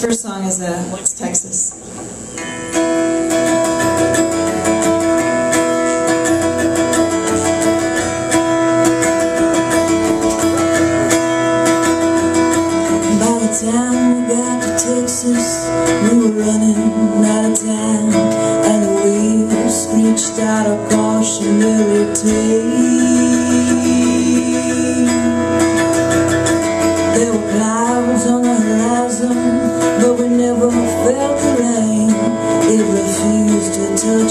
First song is uh, What's Texas. By the time we got to Texas, we were running out of time, and the wheels screeched out a cautionary tale.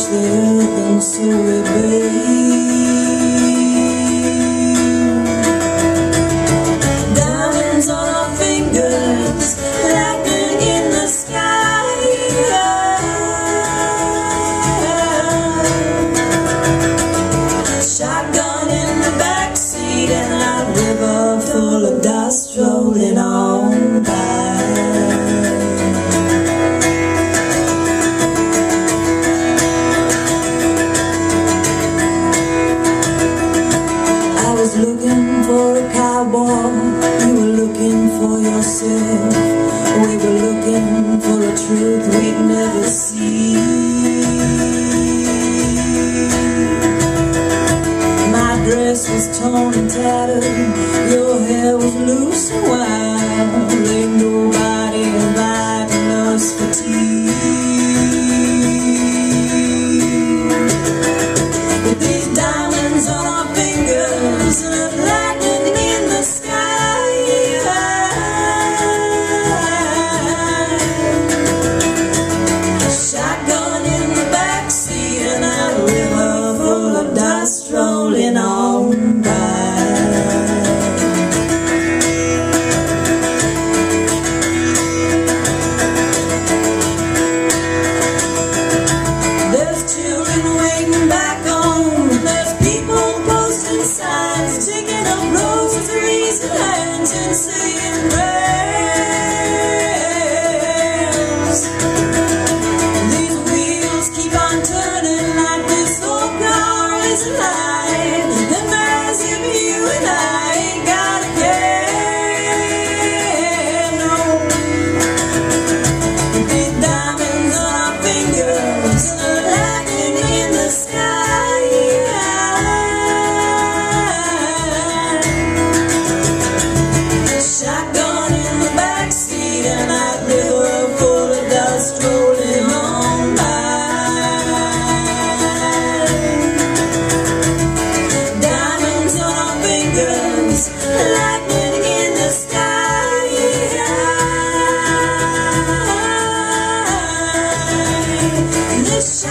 To touch the earth, We were looking for a truth we'd never see. My dress was torn and tattered, your hair was loose and wild. This